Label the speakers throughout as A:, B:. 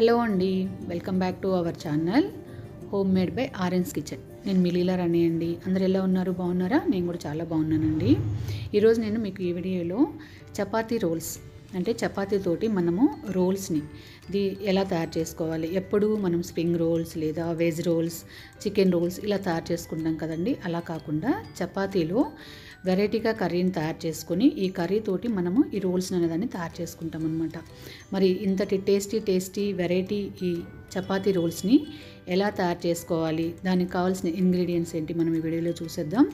A: Hello అండి welcome back to our channel home made by orange kitchen. నేను మిలీలా రాణి అండి. అందరు ఎలా ఉన్నారు? బాగున్నారా? నేను కూడా చాలా బాగున్నానండి. ఈరోజు నేను మీకు ఈ వీడియోలో చపాతీ రోల్స్ అంటే చపాతీతోటి మనము రోల్స్ని ది ఎలా తయారు చేసుకోవాలి? ఎప్పుడు మనం స్ప్రింగ్ రోల్స్ లేదా వెజ్ రోల్స్ చికెన్ రోల్స్ ఇలా తయారు చేసుకుంటాం కదండి? అలా కాకుండా చపాతీలో వెరైటీగా కర్రీని తయారు చేసుకొని ఈ కర్రీ తోటి మనము ఈ రోల్స్ అనేదాన్ని తయారు చేసుకుంటాం అనమాట మరి ఇంతటి టేస్టీ టేస్టీ వెరైటీ ఈ చపాతీ రోల్స్ని ఎలా తయారు చేసుకోవాలి? దానికి కావాల్సిన ఇంగ్రీడియంట్స్ ఏంటి? మనం ఈ వీడియోలో చూసేద్దాం.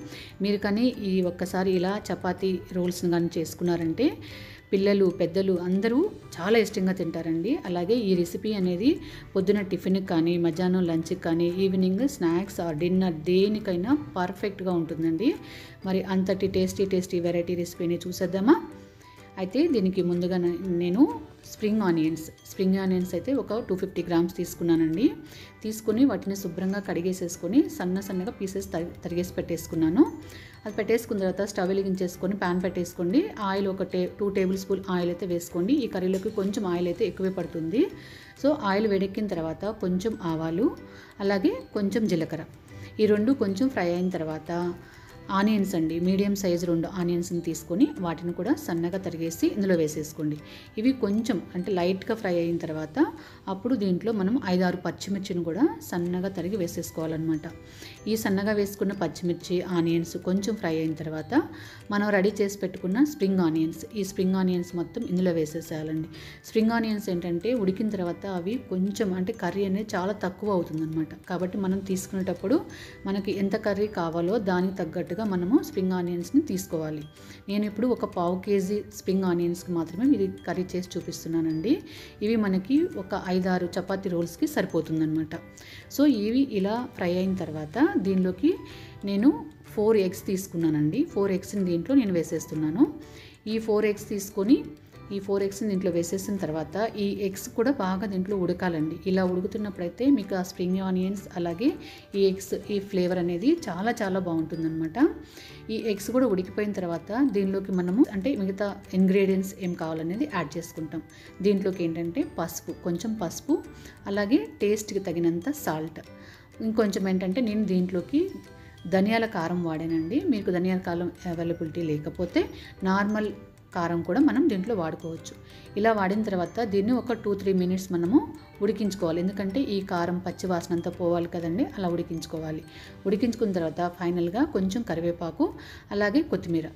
A: మీరు కానీ ఈ ఒక్కసారి ఇలా చపాతీ రోల్స్ని కానీ చేసుకున్నారంటే పిల్లలు పెద్దలు అందరూ చాలా ఇష్టంగా తింటారండి. అలాగే ఈ రెసిపీ అనేది పొద్దున టిఫిన్కి కానీ మధ్యాహ్నం లంచ్కి కానీ ఈవినింగ్ స్నాక్స్ ఆర్ డిన్నర్ దేనికైనా పర్ఫెక్ట్గా ఉంటుందండి. మరి అంతటి టేస్టీ టేస్టీ వెరైటీ రెసిపీని చూసేద్దామా? అయితే దీనికి ముందుగా నేను స్ప్రింగ్ ఆనియన్స్ స్ప్రింగ్ ఆనియన్స్ అయితే ఒక టూ ఫిఫ్టీ గ్రామ్స్ తీసుకున్నానండి. తీసుకుని వాటిని శుభ్రంగా కడిగేసేసుకొని సన్న సన్నగా పీసెస్ తరి తరిగేసి పెట్టేసుకున్నాను. అది పెట్టేసుకున్న తర్వాత స్టవ్ వెలిగించేసుకొని ప్యాన్ పెట్టేసుకోండి. ఆయిల్ ఒక టే టూ టేబుల్ స్పూన్ ఆయిల్ అయితే వేసుకోండి. ఈ కర్రీలోకి కొంచెం ఆయిల్ అయితే ఎక్కువే పడుతుంది. సో ఆయిల్ వేడెక్కిన తర్వాత కొంచెం ఆవాలు అలాగే కొంచెం జీలకర్ర. ఈ రెండు కొంచెం ఫ్రై అయిన తర్వాత ఆనియన్స్ అండి. మీడియం సైజు రెండు ఆనియన్స్ని తీసుకొని వాటిని కూడా సన్నగా తరిగేసి ఇందులో వేసేసుకోండి. ఇవి కొంచెం అంటే లైట్గా ఫ్రై అయిన తర్వాత అప్పుడు దీంట్లో మనం ఐదారు పచ్చిమిర్చిని కూడా సన్నగా తరిగి వేసేసుకోవాలన్నమాట. ఈ సన్నగా వేసుకున్న పచ్చిమిర్చి ఆనియన్స్ కొంచెం ఫ్రై అయిన తర్వాత మనం రెడీ చేసి పెట్టుకున్న స్ప్రింగ్ ఆనియన్స్. ఈ స్ప్రింగ్ ఆనియన్స్ మొత్తం ఇందులో వేసేసేయాలండి. స్ప్రింగ్ ఆనియన్స్ ఏంటంటే ఉడికిన తర్వాత అవి కొంచెం అంటే కర్రీ అనేది చాలా తక్కువ అవుతుందన్నమాట. కాబట్టి మనం తీసుకునేటప్పుడు మనకి ఎంత కర్రీ కావాలో దానికి తగ్గట్టు తగ్గట్టుగా మనము స్ప్రింగ్ ఆనియన్స్ని తీసుకోవాలి. నేను ఇప్పుడు ఒక పావు కేజీ స్ప్రింగ్ ఆనియన్స్కి మాత్రమే ఇది కర్రీ చేసి చూపిస్తున్నానండి. ఇవి మనకి ఒక ఐదారు చపాతీ రోల్స్కి సరిపోతుందనమాట సో ఇవి ఇలా ఫ్రై అయిన తర్వాత దీనిలోకి నేను ఫోర్ ఎగ్స్ తీసుకున్నానండి. ఫోర్ ఎగ్స్ని దీంట్లో నేను వేసేస్తున్నాను. ఈ ఫోర్ ఎగ్స్ తీసుకొని ఈ ఫోర్ ఎగ్స్ని దీంట్లో వేసేసిన తర్వాత ఈ ఎగ్స్ కూడా బాగా దీంట్లో ఉడకాలండి. ఇలా ఉడుకుతున్నప్పుడైతే మీకు ఆ స్ప్రింగ్ ఆనియన్స్ అలాగే ఈ ఎగ్స్ ఈ ఫ్లేవర్ అనేది చాలా చాలా బాగుంటుందన్నమాట. ఈ ఎగ్స్ కూడా ఉడికిపోయిన తర్వాత దీనిలోకి మనము అంటే మిగతా ఇంగ్రీడియంట్స్ ఏం కావాలనేది యాడ్ చేసుకుంటాం. దీంట్లోకి ఏంటంటే పసుపు కొంచెం పసుపు అలాగే టేస్ట్కి తగినంత సాల్ట్ ఇంకొంచెం ఏంటంటే నేను దీంట్లోకి ధనియాల కారం వాడానండి. మీకు ధనియాల కారం అవైలబిలిటీ లేకపోతే నార్మల్ కారం కూడా మనం దీంట్లో వాడుకోవచ్చు. ఇలా వాడిన తర్వాత దీన్ని ఒక టూ త్రీ మినిట్స్ మనము ఉడికించుకోవాలి. ఎందుకంటే ఈ కారం పచ్చి వాసన అంతా పోవాలి కదండి అలా ఉడికించుకోవాలి. ఉడికించుకున్న తర్వాత ఫైనల్గా కొంచెం కరివేపాకు అలాగే కొత్తిమీర.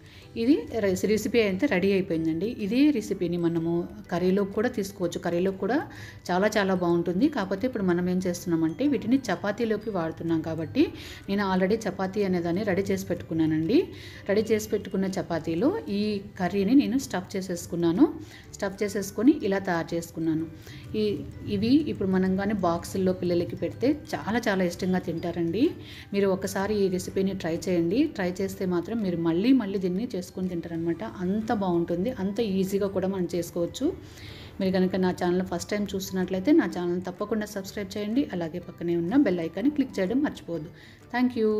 A: ఇది రెసిపీ అయితే రెడీ అయిపోయిందండి. ఇదే రెసిపీని మనము కర్రీలోకి కూడా తీసుకోవచ్చు. కర్రీలోకి కూడా చాలా చాలా బాగుంటుంది. కాకపోతే ఇప్పుడు మనం ఏం చేస్తున్నామంటే వీటిని చపాతీలోకి వాడుతున్నాం కాబట్టి నేను ఆల్రెడీ చపాతీ అనేదాన్ని రెడీ చేసి పెట్టుకున్నానండి. రెడీ చేసి పెట్టుకున్న చపాతీలో ఈ కర్రీని నేను నేను స్టఫ్ చేసేసుకున్నాను. స్టఫ్ చేసేసుకొని ఇలా తయారు చేసుకున్నాను. ఈ ఇవి ఇప్పుడు మనం కానీ బాక్సుల్లో పిల్లలకి పెడితే చాలా చాలా ఇష్టంగా తింటారండి. మీరు ఒకసారి ఈ రెసిపీని ట్రై చేయండి. ట్రై చేస్తే మాత్రం మీరు మళ్ళీ మళ్ళీ దీన్ని చేసుకొని తింటారనమాట అంత బాగుంటుంది. అంత ఈజీగా కూడా మనం చేసుకోవచ్చు. మీరు కనుక నా ఛానల్ ఫస్ట్ టైం చూస్తున్నట్లయితే నా ఛానల్ తప్పకుండా సబ్స్క్రైబ్ చేయండి. అలాగే పక్కనే ఉన్న బెల్ ఐకాన్ని క్లిక్ చేయడం మర్చిపోవద్దు. Thank you.